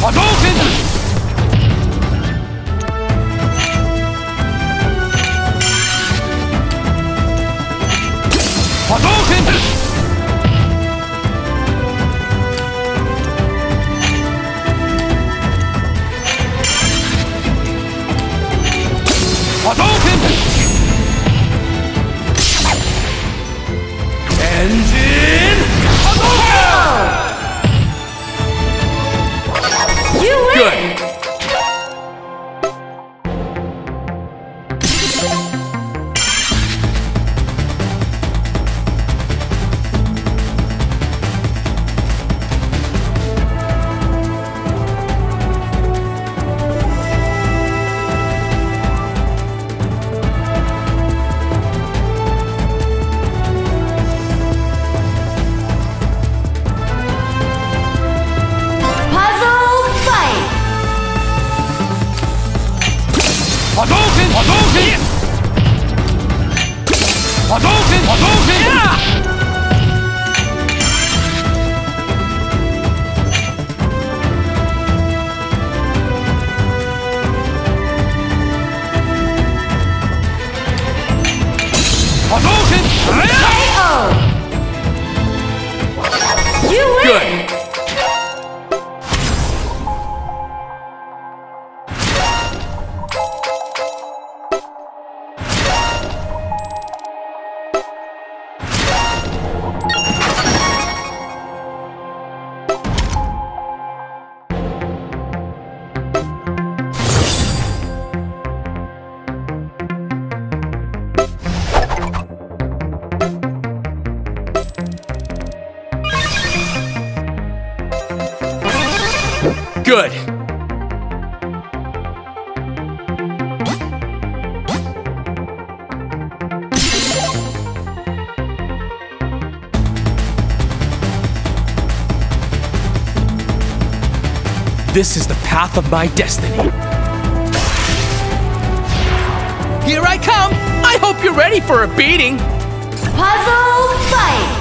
波動拳。Golden! You win! Good. Good. This is the path of my destiny. Here I come! I hope you're ready for a beating! Puzzle fight!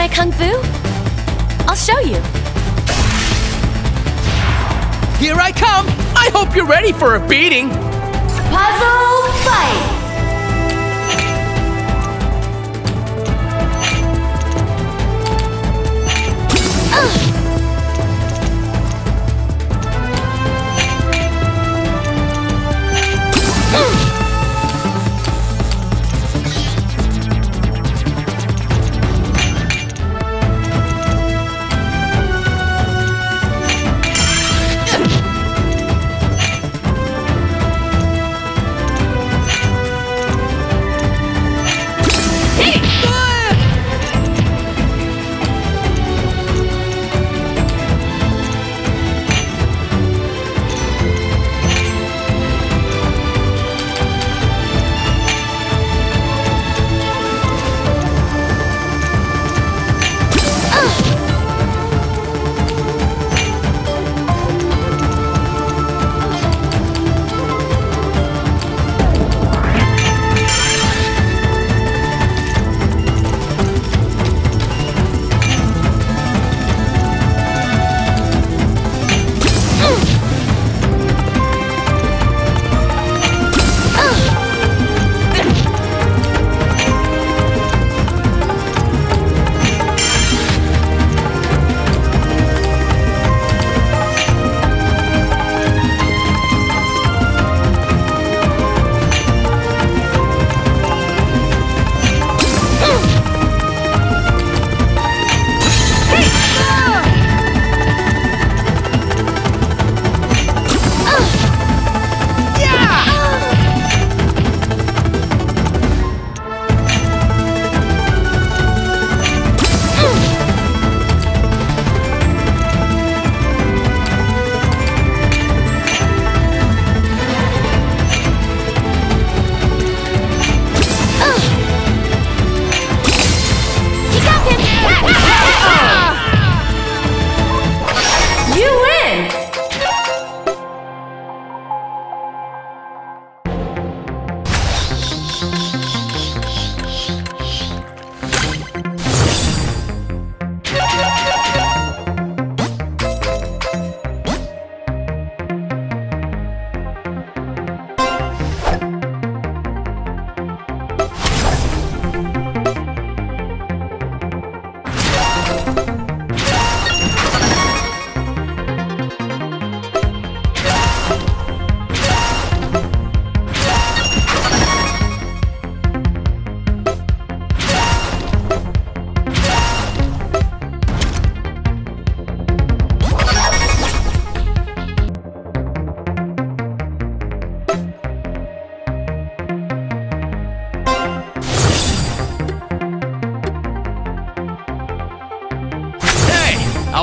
My kung fu? I'll show you. Here I come! I hope you're ready for a beating! Puzzle fight!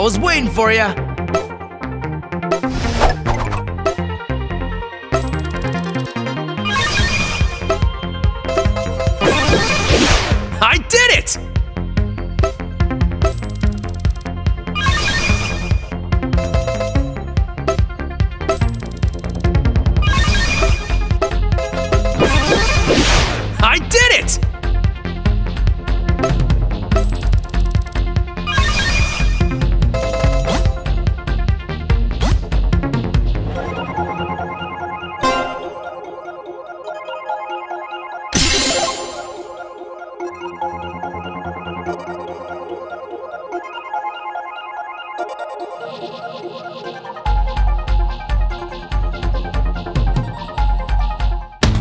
Was waiting for you.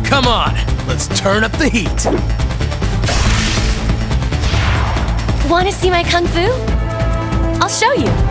Come on, let's turn up the heat. Want to see my kung fu? I'll show you.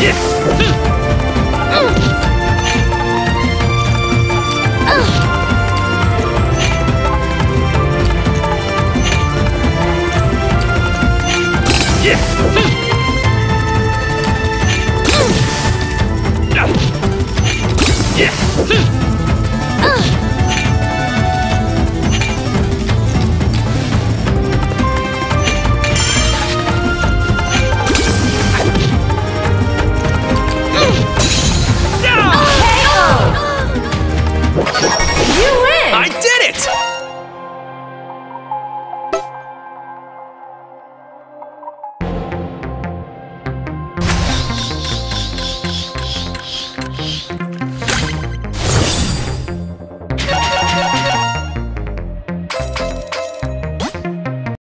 yes